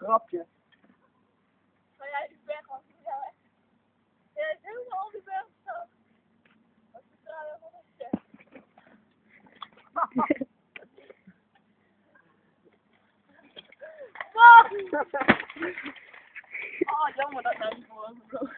Grapje. Ga jij die berg af? Ja, echt... Jij is helemaal op die berg gestaan. Als je trouwens nog eens zegt. Fuck! Oh, jammer dat nou niet voor